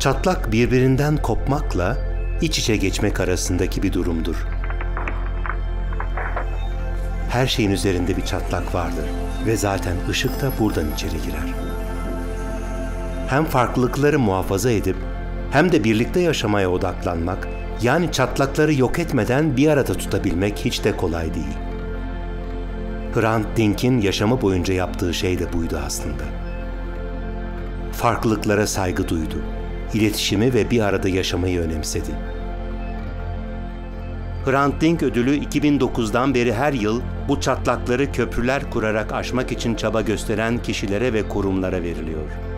Çatlak birbirinden kopmakla iç içe geçmek arasındaki bir durumdur. Her şeyin üzerinde bir çatlak vardır ve zaten ışık da buradan içeri girer. Hem farklılıkları muhafaza edip hem de birlikte yaşamaya odaklanmak, yani çatlakları yok etmeden bir arada tutabilmek hiç de kolay değil. Hrant Dink'in yaşamı boyunca yaptığı şey de buydu aslında. Farklılıklara saygı duydu. İletişimi ve bir arada yaşamayı önemsedi. Hrant Dink ödülü 2009'dan beri her yıl bu çatlakları köprüler kurarak aşmak için çaba gösteren kişilere ve kurumlara veriliyor.